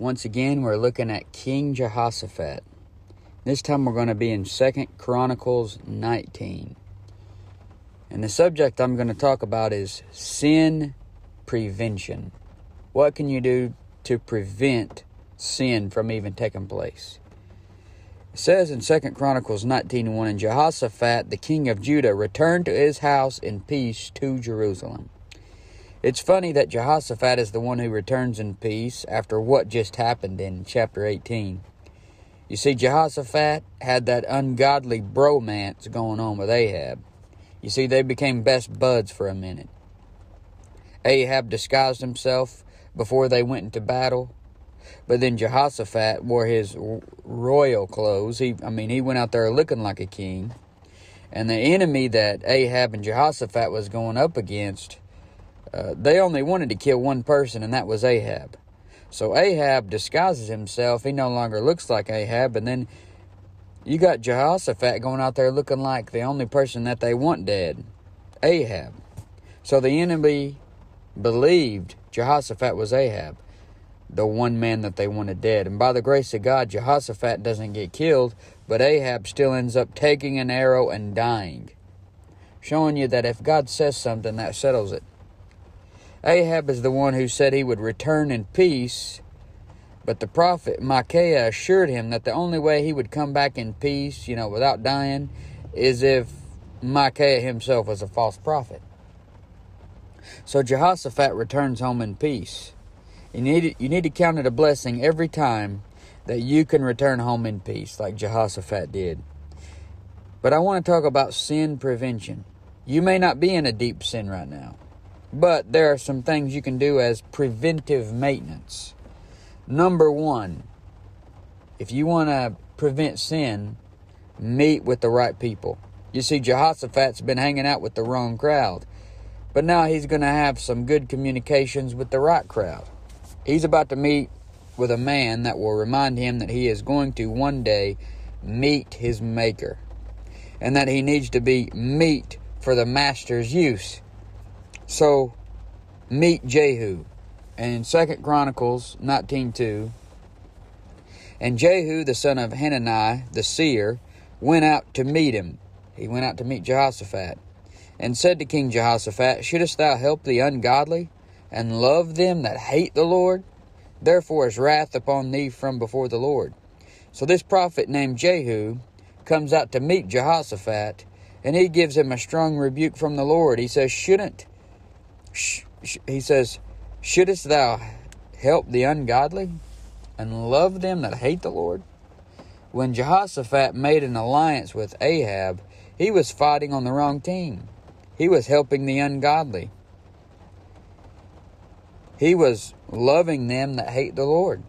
Once again, we're looking at King Jehoshaphat. This time we're going to be in Second Chronicles 19. And the subject I'm going to talk about is sin prevention. What can you do to prevent sin from even taking place? It says in Second Chronicles 19:1 and Jehoshaphat the king of Judah returned to his house in peace to Jerusalem. It's funny that Jehoshaphat is the one who returns in peace after what just happened in chapter 18. You see, Jehoshaphat had that ungodly bromance going on with Ahab. You see, they became best buds for a minute. Ahab disguised himself before they went into battle, but then Jehoshaphat wore his royal clothes. He, I mean, he went out there looking like a king. And the enemy that Ahab and Jehoshaphat was going up against uh, they only wanted to kill one person, and that was Ahab. So Ahab disguises himself. He no longer looks like Ahab, and then you got Jehoshaphat going out there looking like the only person that they want dead, Ahab. So the enemy believed Jehoshaphat was Ahab, the one man that they wanted dead. And by the grace of God, Jehoshaphat doesn't get killed, but Ahab still ends up taking an arrow and dying. Showing you that if God says something, that settles it. Ahab is the one who said he would return in peace, but the prophet Micaiah assured him that the only way he would come back in peace, you know, without dying, is if Micaiah himself was a false prophet. So Jehoshaphat returns home in peace. You need, you need to count it a blessing every time that you can return home in peace, like Jehoshaphat did. But I want to talk about sin prevention. You may not be in a deep sin right now. But there are some things you can do as preventive maintenance. Number one, if you want to prevent sin, meet with the right people. You see, Jehoshaphat's been hanging out with the wrong crowd, but now he's going to have some good communications with the right crowd. He's about to meet with a man that will remind him that he is going to one day meet his Maker, and that he needs to be meet for the Master's use. So meet Jehu in Second Chronicles 19:2. And Jehu the son of Hanani the seer went out to meet him. He went out to meet Jehoshaphat and said to King Jehoshaphat, Shouldest thou help the ungodly and love them that hate the Lord? Therefore is wrath upon thee from before the Lord. So this prophet named Jehu comes out to meet Jehoshaphat, and he gives him a strong rebuke from the Lord. He says, Shouldn't he says, Shouldest thou help the ungodly and love them that hate the Lord? When Jehoshaphat made an alliance with Ahab, he was fighting on the wrong team. He was helping the ungodly. He was loving them that hate the Lord.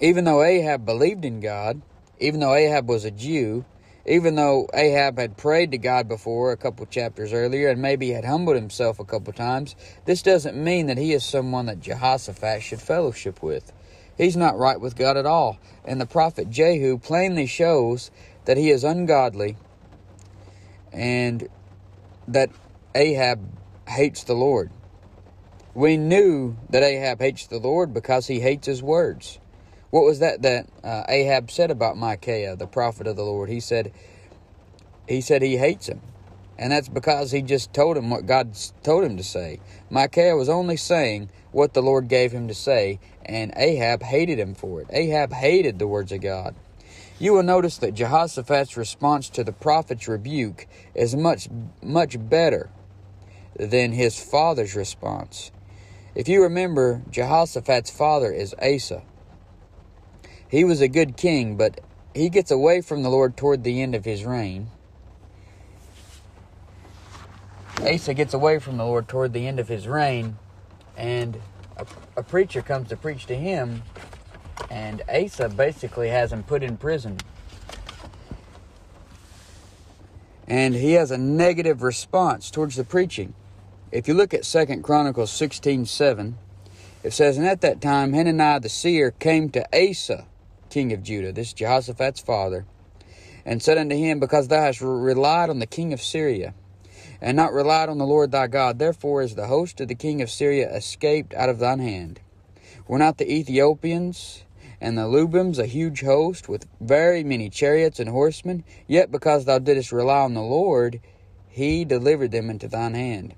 Even though Ahab believed in God, even though Ahab was a Jew, even though Ahab had prayed to God before a couple chapters earlier and maybe had humbled himself a couple times, this doesn't mean that he is someone that Jehoshaphat should fellowship with. He's not right with God at all. And the prophet Jehu plainly shows that he is ungodly and that Ahab hates the Lord. We knew that Ahab hates the Lord because he hates his words. What was that that uh, Ahab said about Micaiah, the prophet of the Lord? He said, he said he hates him, and that's because he just told him what God told him to say. Micaiah was only saying what the Lord gave him to say, and Ahab hated him for it. Ahab hated the words of God. You will notice that Jehoshaphat's response to the prophet's rebuke is much, much better than his father's response. If you remember, Jehoshaphat's father is Asa. He was a good king, but he gets away from the Lord toward the end of his reign. Asa gets away from the Lord toward the end of his reign, and a, a preacher comes to preach to him, and Asa basically has him put in prison. And he has a negative response towards the preaching. If you look at Second Chronicles 16 7, it says, And at that time Hananiah the seer came to Asa, king of Judah, this Jehoshaphat's father, and said unto him, Because thou hast relied on the king of Syria, and not relied on the Lord thy God, therefore is the host of the king of Syria escaped out of thine hand. Were not the Ethiopians and the Lubims a huge host with very many chariots and horsemen? Yet because thou didst rely on the Lord, he delivered them into thine hand.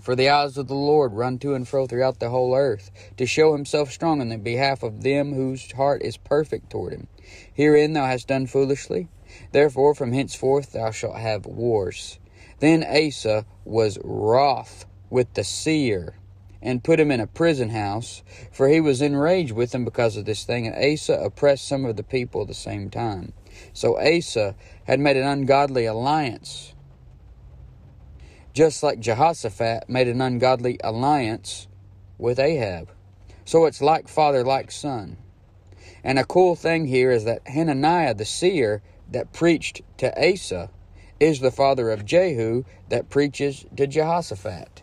For the eyes of the Lord run to and fro throughout the whole earth, to show himself strong in the behalf of them whose heart is perfect toward him. Herein thou hast done foolishly. Therefore from henceforth thou shalt have wars. Then Asa was wroth with the seer, and put him in a prison house, for he was enraged with him because of this thing, and Asa oppressed some of the people at the same time. So Asa had made an ungodly alliance just like Jehoshaphat made an ungodly alliance with Ahab. So it's like father, like son. And a cool thing here is that Hananiah, the seer that preached to Asa, is the father of Jehu that preaches to Jehoshaphat.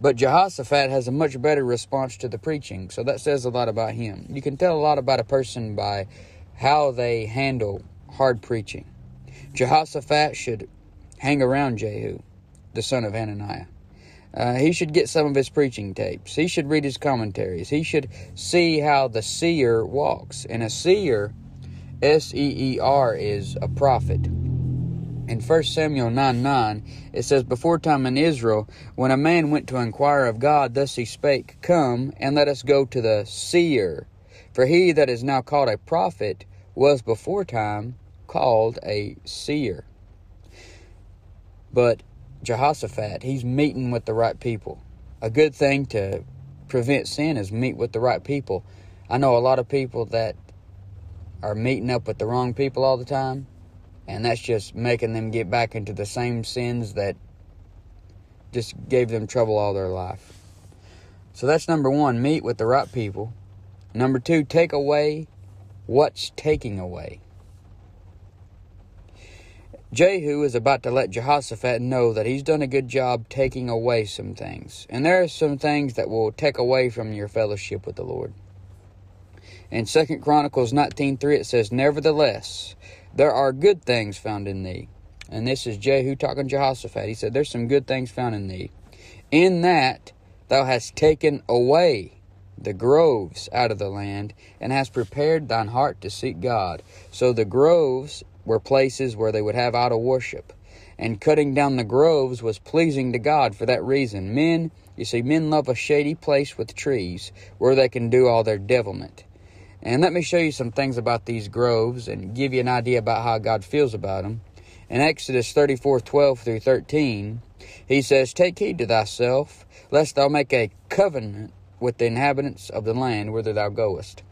But Jehoshaphat has a much better response to the preaching, so that says a lot about him. You can tell a lot about a person by how they handle hard preaching. Jehoshaphat should hang around Jehu the son of Hananiah. Uh, he should get some of his preaching tapes. He should read his commentaries. He should see how the seer walks. And a seer, S E E R, is a prophet. In 1 Samuel 9 9, it says, Before time in Israel, when a man went to inquire of God, thus he spake, Come, and let us go to the seer. For he that is now called a prophet was before time called a seer. But Jehoshaphat, he's meeting with the right people. A good thing to prevent sin is meet with the right people. I know a lot of people that are meeting up with the wrong people all the time, and that's just making them get back into the same sins that just gave them trouble all their life. So that's number one meet with the right people. Number two, take away what's taking away. Jehu is about to let Jehoshaphat know that he's done a good job taking away some things. And there are some things that will take away from your fellowship with the Lord. In 2 Chronicles 19.3 it says, Nevertheless, there are good things found in thee. And this is Jehu talking to Jehoshaphat. He said, There's some good things found in thee. In that thou hast taken away the groves out of the land, and hast prepared thine heart to seek God. So the groves were places where they would have idol worship. And cutting down the groves was pleasing to God for that reason. Men, you see, men love a shady place with trees where they can do all their devilment. And let me show you some things about these groves and give you an idea about how God feels about them. In Exodus 34 12 through 13, he says, Take heed to thyself, lest thou make a covenant with the inhabitants of the land whither thou goest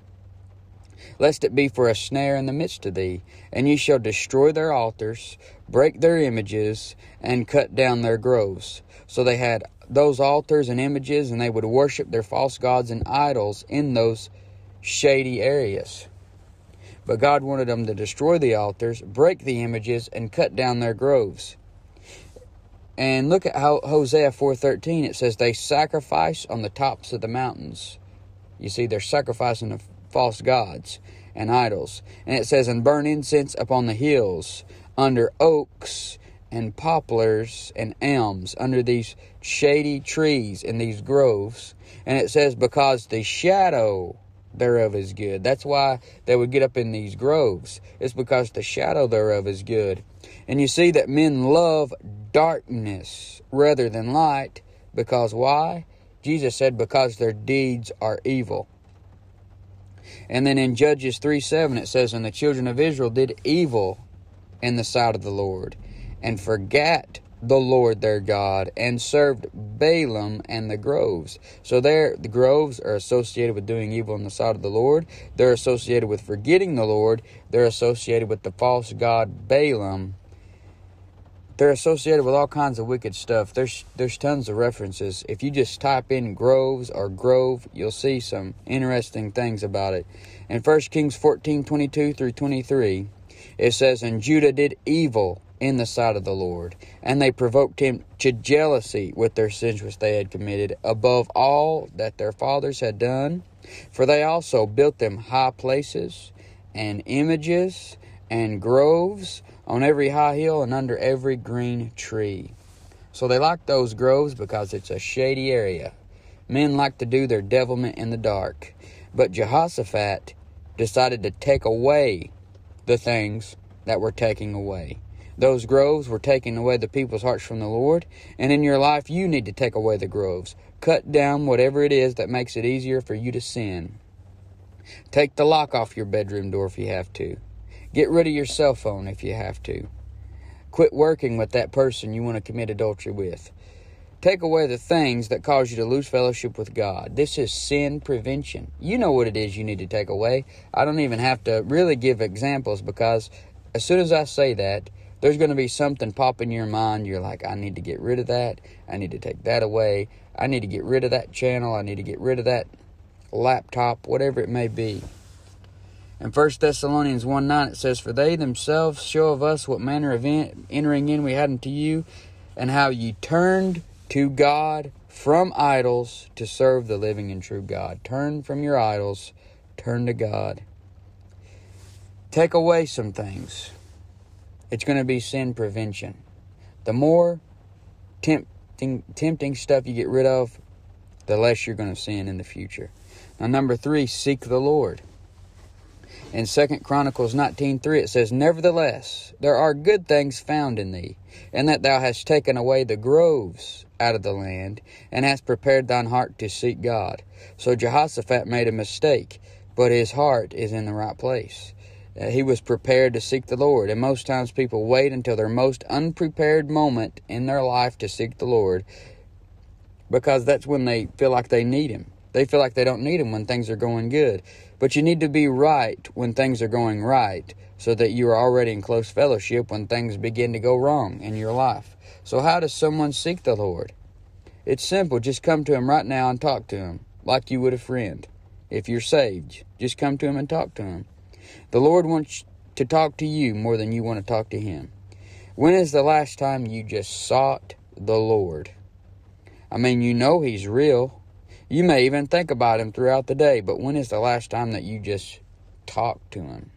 lest it be for a snare in the midst of thee. And ye shall destroy their altars, break their images, and cut down their groves. So they had those altars and images, and they would worship their false gods and idols in those shady areas. But God wanted them to destroy the altars, break the images, and cut down their groves. And look at how Hosea 4:13 it says they sacrifice on the tops of the mountains. You see they're sacrificing false gods and idols. And it says, And burn incense upon the hills, under oaks and poplars and elms, under these shady trees in these groves. And it says, Because the shadow thereof is good. That's why they would get up in these groves. It's because the shadow thereof is good. And you see that men love darkness rather than light. Because why? Jesus said, Because their deeds are evil. And then in Judges 3 7, it says, And the children of Israel did evil in the sight of the Lord, and forgat the Lord their God, and served Baalim and the groves. So there, the groves are associated with doing evil in the sight of the Lord. They're associated with forgetting the Lord. They're associated with the false god Baalim they're associated with all kinds of wicked stuff. There's there's tons of references. If you just type in groves or grove, you'll see some interesting things about it. In 1 Kings 14, 22 through 23, it says, And Judah did evil in the sight of the Lord, and they provoked him to jealousy with their sins which they had committed, above all that their fathers had done. For they also built them high places, and images, and groves, on every high hill and under every green tree. So they like those groves because it's a shady area. Men like to do their devilment in the dark. But Jehoshaphat decided to take away the things that were taking away. Those groves were taking away the people's hearts from the Lord, and in your life you need to take away the groves. Cut down whatever it is that makes it easier for you to sin. Take the lock off your bedroom door if you have to. Get rid of your cell phone if you have to. Quit working with that person you want to commit adultery with. Take away the things that cause you to lose fellowship with God. This is sin prevention. You know what it is you need to take away. I don't even have to really give examples because as soon as I say that, there's going to be something pop in your mind. You're like, I need to get rid of that. I need to take that away. I need to get rid of that channel. I need to get rid of that laptop, whatever it may be. In 1 Thessalonians 1 9, it says, For they themselves show of us what manner of entering in we had unto you, and how ye turned to God from idols to serve the living and true God. Turn from your idols, turn to God. Take away some things. It's going to be sin prevention. The more tempting, tempting stuff you get rid of, the less you're going to sin in the future. Now, number three, seek the Lord. In Second Chronicles 19.3 it says, Nevertheless, there are good things found in thee, and that thou hast taken away the groves out of the land, and hast prepared thine heart to seek God. So Jehoshaphat made a mistake, but his heart is in the right place. Uh, he was prepared to seek the Lord, and most times people wait until their most unprepared moment in their life to seek the Lord, because that's when they feel like they need Him. They feel like they don't need Him when things are going good. But you need to be right when things are going right so that you are already in close fellowship when things begin to go wrong in your life. So, how does someone seek the Lord? It's simple. Just come to Him right now and talk to Him like you would a friend. If you're saved, just come to Him and talk to Him. The Lord wants to talk to you more than you want to talk to Him. When is the last time you just sought the Lord? I mean, you know He's real. You may even think about him throughout the day, but when is the last time that you just talked to him?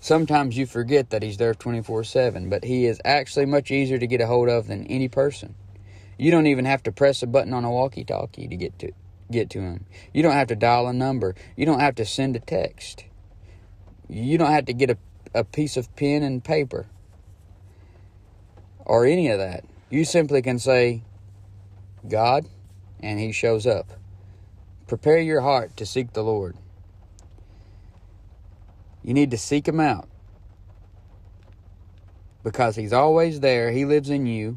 Sometimes you forget that he's there 24 7, but he is actually much easier to get a hold of than any person. You don't even have to press a button on a walkie talkie to get to, get to him. You don't have to dial a number. You don't have to send a text. You don't have to get a, a piece of pen and paper or any of that. You simply can say, God, and he shows up. Prepare your heart to seek the Lord. You need to seek him out because he's always there. He lives in you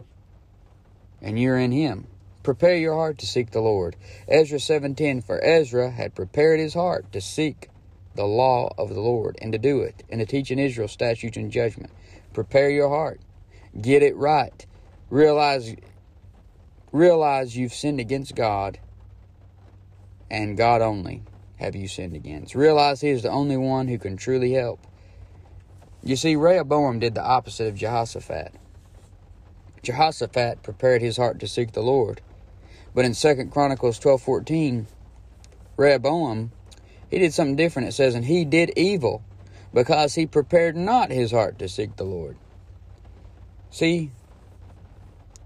and you're in him. Prepare your heart to seek the Lord. Ezra 7:10 for Ezra had prepared his heart to seek the law of the Lord and to do it and to teach in Israel statutes and judgment. Prepare your heart. Get it right. Realize realize you've sinned against God and God only have you sinned against. Realize He is the only one who can truly help. You see, Rehoboam did the opposite of Jehoshaphat. Jehoshaphat prepared his heart to seek the Lord. But in 2 Chronicles 12:14, Rehoboam, he did something different. It says, "And he did evil because he prepared not his heart to seek the Lord." See,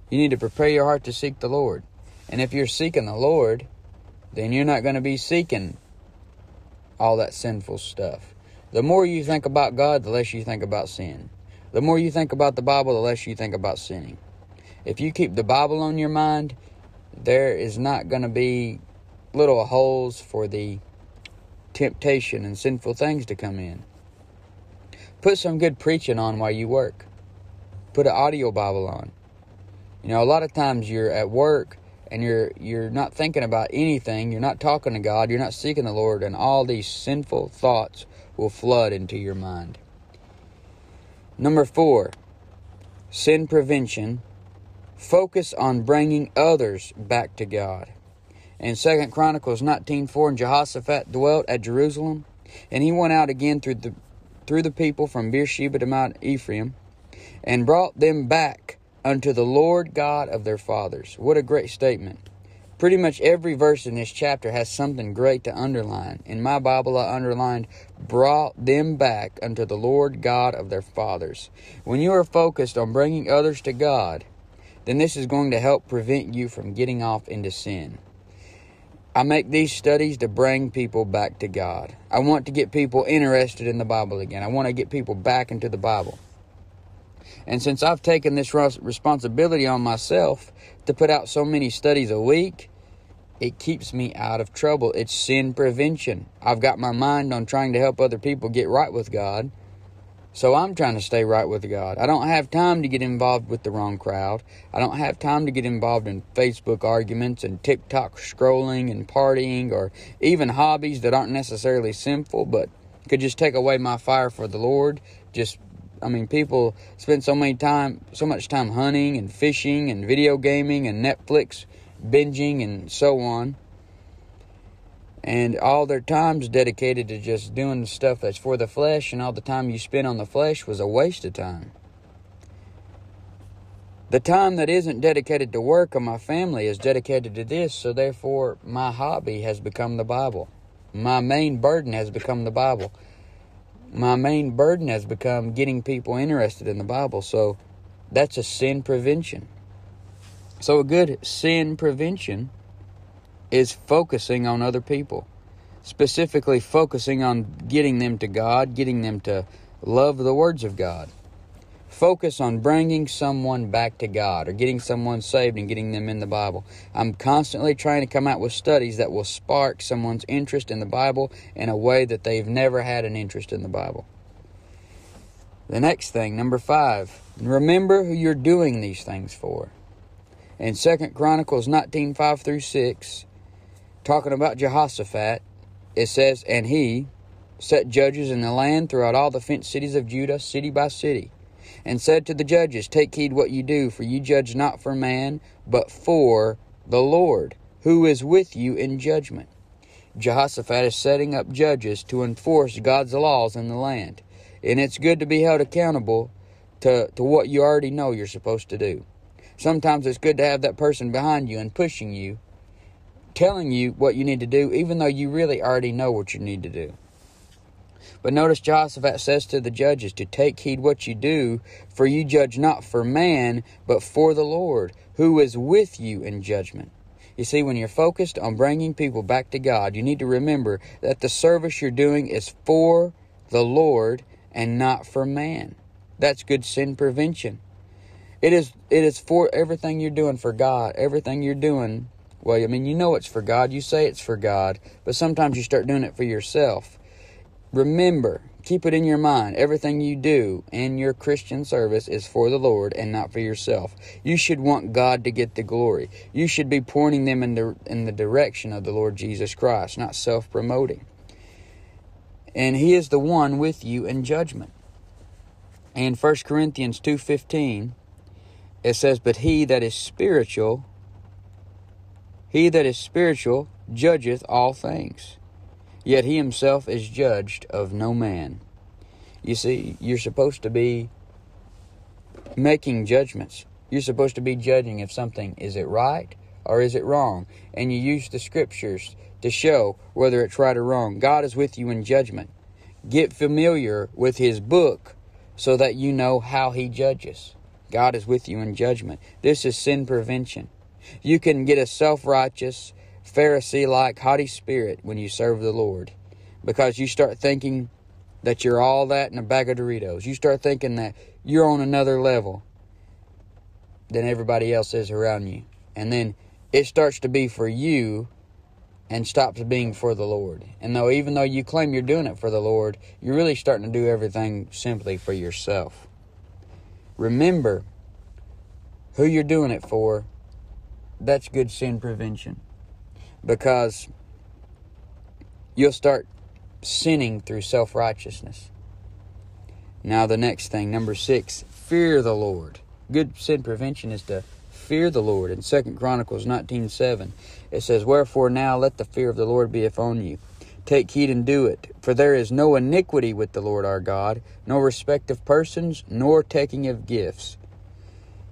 you need to prepare your heart to seek the Lord. And if you're seeking the Lord, then you're not going to be seeking all that sinful stuff. The more you think about God, the less you think about sin. The more you think about the Bible, the less you think about sinning. If you keep the Bible on your mind, there is not going to be little holes for the temptation and sinful things to come in. Put some good preaching on while you work. Put an audio Bible on. You know, a lot of times you're at work and you're you're not thinking about anything, you're not talking to God, you're not seeking the Lord, and all these sinful thoughts will flood into your mind. Number 4, sin prevention. Focus on bringing others back to God. In Second Chronicles 19:4, and Jehoshaphat dwelt at Jerusalem, and he went out again through the through the people from Beersheba to Mount Ephraim, and brought them back unto the Lord God of their fathers. What a great statement. Pretty much every verse in this chapter has something great to underline. In my Bible, I underlined, brought them back unto the Lord God of their fathers. When you are focused on bringing others to God, then this is going to help prevent you from getting off into sin. I make these studies to bring people back to God. I want to get people interested in the Bible again. I want to get people back into the Bible. And since I've taken this responsibility on myself to put out so many studies a week, it keeps me out of trouble. It's sin prevention. I've got my mind on trying to help other people get right with God. So I'm trying to stay right with God. I don't have time to get involved with the wrong crowd. I don't have time to get involved in Facebook arguments and TikTok scrolling and partying or even hobbies that aren't necessarily sinful but could just take away my fire for the Lord. Just I mean people spend so many time so much time hunting and fishing and video gaming and Netflix binging and so on and all their time's dedicated to just doing stuff that's for the flesh, and all the time you spend on the flesh was a waste of time. The time that isn't dedicated to work or my family is dedicated to this, so therefore my hobby has become the Bible. My main burden has become the Bible. My main burden has become getting people interested in the Bible, so that's a sin prevention. So, a good sin prevention is focusing on other people, specifically focusing on getting them to God, getting them to love the words of God. Focus on bringing someone back to God or getting someone saved and getting them in the Bible. I'm constantly trying to come out with studies that will spark someone's interest in the Bible in a way that they've never had an interest in the Bible. The next thing, number five, remember who you're doing these things for. In Second Chronicles 19 5 through 6, talking about Jehoshaphat, it says, And he set judges in the land throughout all the fenced cities of Judah, city by city, and said to the judges, Take heed what you do, for you judge not for man, but for the Lord, who is with you in judgment. Jehoshaphat is setting up judges to enforce God's laws in the land. And it's good to be held accountable to, to what you already know you're supposed to do. Sometimes it's good to have that person behind you and pushing you telling you what you need to do, even though you really already know what you need to do. But notice Jehoshaphat says to the judges to take heed what you do, for you judge not for man, but for the Lord, who is with you in judgment. You see, when you're focused on bringing people back to God, you need to remember that the service you're doing is for the Lord and not for man. That's good sin prevention. It is it is for everything you're doing for God, everything you're doing well, I mean, you know it's for God. You say it's for God, but sometimes you start doing it for yourself. Remember, keep it in your mind. Everything you do in your Christian service is for the Lord and not for yourself. You should want God to get the glory. You should be pointing them in the, in the direction of the Lord Jesus Christ, not self promoting. And He is the one with you in judgment. And 1 Corinthians 2.15, it says, But he that is spiritual he that is spiritual judgeth all things, yet he himself is judged of no man. You see, you're supposed to be making judgments. You're supposed to be judging if something is it right or is it wrong, and you use the scriptures to show whether it's right or wrong. God is with you in judgment. Get familiar with his book so that you know how he judges. God is with you in judgment. This is sin prevention. You can get a self righteous, Pharisee like, haughty spirit when you serve the Lord because you start thinking that you're all that in a bag of Doritos. You start thinking that you're on another level than everybody else is around you. And then it starts to be for you and stops being for the Lord. And though even though you claim you're doing it for the Lord, you're really starting to do everything simply for yourself. Remember who you're doing it for that's good sin prevention because you'll start sinning through self righteousness. Now, the next thing, number six, fear the Lord. Good sin prevention is to fear the Lord. In Second Chronicles 19.7, it says, Wherefore now let the fear of the Lord be upon you. Take heed and do it, for there is no iniquity with the Lord our God, no respect of persons, nor taking of gifts.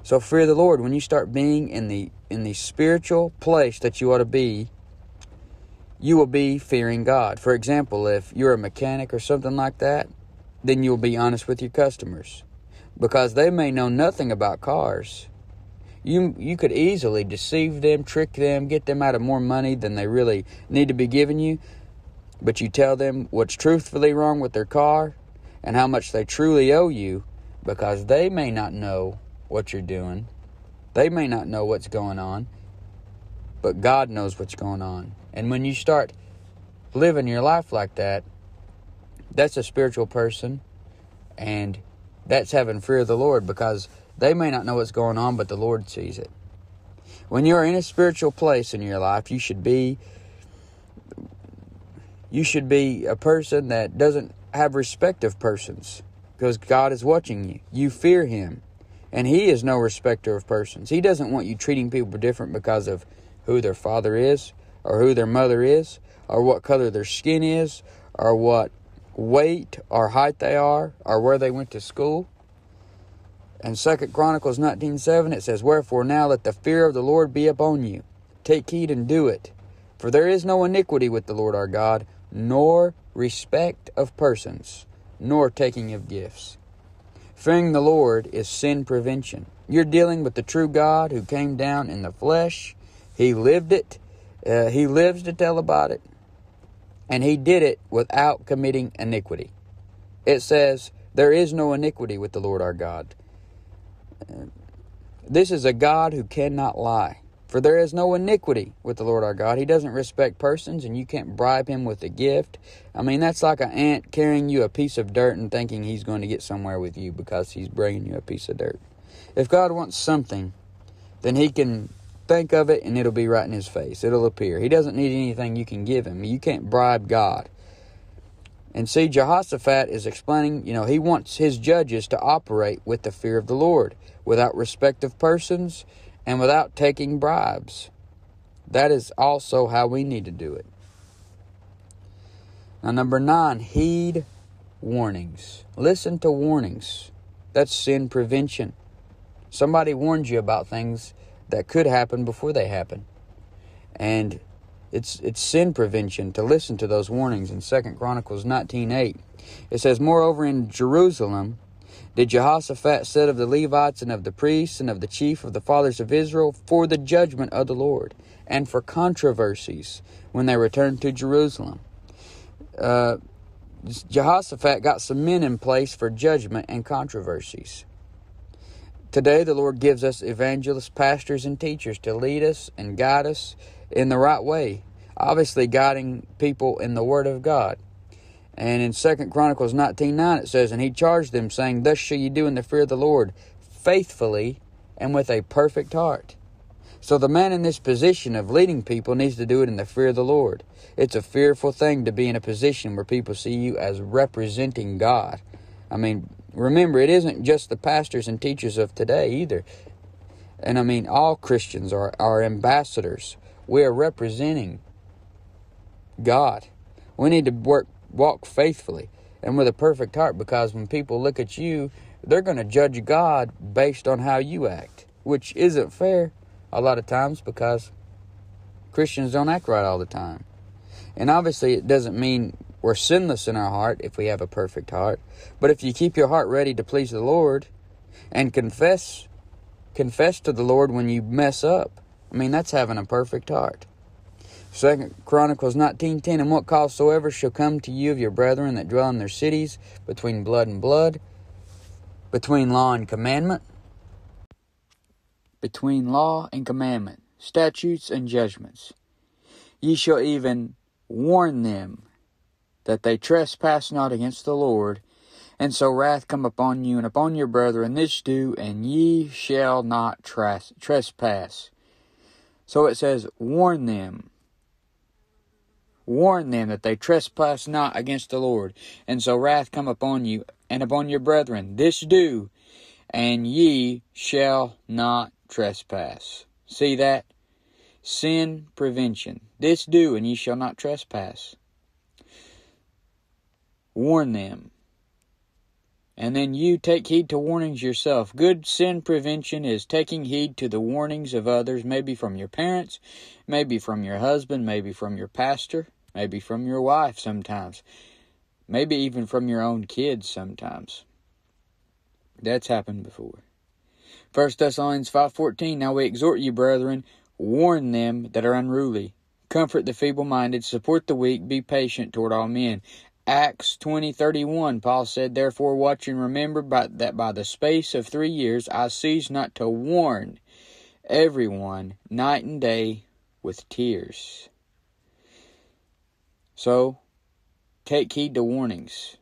So fear the Lord. When you start being in the in the spiritual place that you ought to be, you will be fearing God. For example, if you're a mechanic or something like that, then you'll be honest with your customers because they may know nothing about cars. You you could easily deceive them, trick them, get them out of more money than they really need to be giving you. But you tell them what's truthfully wrong with their car and how much they truly owe you because they may not know what you're doing. They may not know what's going on, but God knows what's going on. And when you start living your life like that, that's a spiritual person and that's having fear of the Lord because they may not know what's going on, but the Lord sees it. When you're in a spiritual place in your life, you should be you should be a person that doesn't have respect of persons because God is watching you. You fear him. And he is no respecter of persons. He doesn't want you treating people different because of who their father is or who their mother is or what color their skin is or what weight or height they are or where they went to school. In Second Chronicles 19.7 it says, Wherefore now let the fear of the Lord be upon you. Take heed and do it. For there is no iniquity with the Lord our God, nor respect of persons, nor taking of gifts. Fearing the Lord is sin prevention. You're dealing with the true God who came down in the flesh. He lived it. Uh, he lives to tell about it. And he did it without committing iniquity. It says, There is no iniquity with the Lord our God. This is a God who cannot lie. For there is no iniquity with the Lord our God. He doesn't respect persons, and you can't bribe him with a gift. I mean, that's like an ant carrying you a piece of dirt and thinking he's going to get somewhere with you because he's bringing you a piece of dirt. If God wants something, then he can think of it and it'll be right in his face. It'll appear. He doesn't need anything you can give him. You can't bribe God. And see, Jehoshaphat is explaining, you know, he wants his judges to operate with the fear of the Lord, without respect of persons, and without taking bribes. That is also how we need to do it. Now, number nine, heed warnings. Listen to warnings. That's sin prevention. Somebody warned you about things that could happen before they happen. And it's it's sin prevention to listen to those warnings in Second Chronicles 19:8. It says, "Moreover in Jerusalem did Jehoshaphat set of the Levites and of the priests and of the chief of the fathers of Israel for the judgment of the Lord and for controversies when they returned to Jerusalem." Uh, Jehoshaphat got some men in place for judgment and controversies. Today, the Lord gives us evangelists, pastors, and teachers to lead us and guide us in the right way, obviously guiding people in the Word of God. And in Second Chronicles 19.9 it says, And he charged them, saying, Thus shall ye do in the fear of the Lord, faithfully and with a perfect heart. So the man in this position of leading people needs to do it in the fear of the Lord. It's a fearful thing to be in a position where people see you as representing God. I mean, remember, it isn't just the pastors and teachers of today either. And I mean, all Christians are, are ambassadors we are representing God. We need to work, walk faithfully and with a perfect heart because when people look at you, they're going to judge God based on how you act, which isn't fair a lot of times because Christians don't act right all the time. And obviously, it doesn't mean we're sinless in our heart if we have a perfect heart. But if you keep your heart ready to please the Lord and confess, confess to the Lord when you mess up, I mean, that's having a perfect heart. Second Chronicles 19.10, And what cause soever shall come to you of your brethren that dwell in their cities, between blood and blood, between law and commandment, between law and commandment, statutes and judgments, ye shall even warn them that they trespass not against the Lord, and so wrath come upon you and upon your brethren, this do, and ye shall not trespass. So it says, warn them. Warn them that they trespass not against the Lord, and so wrath come upon you and upon your brethren. This do, and ye shall not trespass. See that? Sin prevention. This do, and ye shall not trespass. Warn them. And then you take heed to warnings yourself. Good sin prevention is taking heed to the warnings of others, maybe from your parents, maybe from your husband, maybe from your pastor, maybe from your wife sometimes, maybe even from your own kids sometimes. That's happened before. 1 Thessalonians 5.14 Now we exhort you, brethren, warn them that are unruly, comfort the feeble-minded, support the weak, be patient toward all men. Acts 20:31 Paul said therefore watch and remember by, that by the space of 3 years I cease not to warn everyone night and day with tears. So take heed to warnings.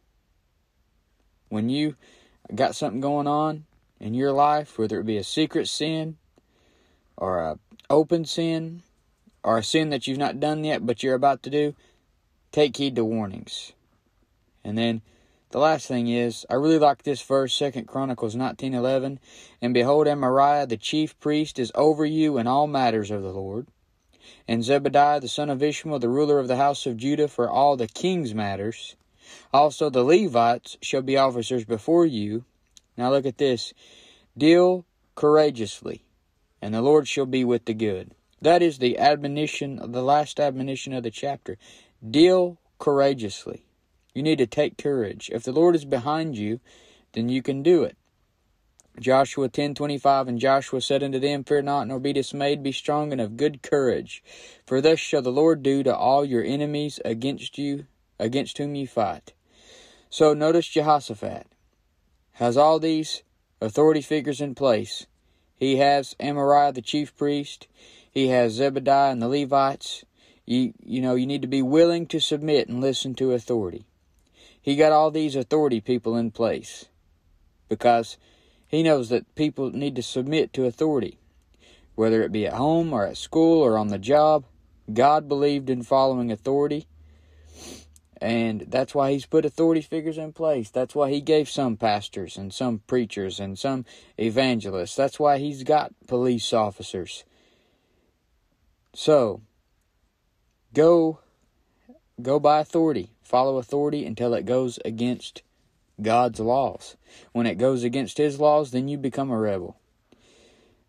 When you got something going on in your life, whether it be a secret sin or a open sin or a sin that you've not done yet but you're about to do, take heed to warnings. And then the last thing is, I really like this verse, Second Chronicles 19:11, and behold, Amariah the chief priest is over you in all matters of the Lord, and Zebadiah the son of Ishmael the ruler of the house of Judah for all the king's matters. Also the Levites shall be officers before you. Now look at this: deal courageously, and the Lord shall be with the good. That is the admonition, the last admonition of the chapter. Deal courageously. You need to take courage. If the Lord is behind you, then you can do it. Joshua 10:25 and Joshua said unto them fear not nor be dismayed be strong and of good courage for thus shall the Lord do to all your enemies against you against whom you fight. So notice Jehoshaphat has all these authority figures in place. He has Amariah the chief priest, he has Zebadiah and the Levites. You you know you need to be willing to submit and listen to authority. He got all these authority people in place because he knows that people need to submit to authority, whether it be at home or at school or on the job. God believed in following authority, and that's why He's put authority figures in place. That's why He gave some pastors and some preachers and some evangelists. That's why He's got police officers. So, go go by authority follow authority until it goes against God's laws. When it goes against His laws, then you become a rebel.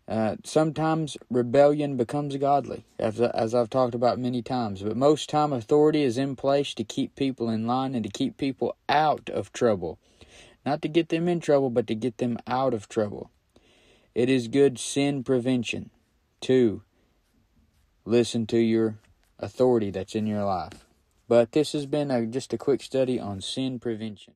Uh, sometimes rebellion becomes godly, as, as I've talked about many times, but most time authority is in place to keep people in line and to keep people out of trouble. Not to get them in trouble, but to get them out of trouble. It is good sin prevention to listen to your authority that's in your life. But this has been a, just a quick study on sin prevention.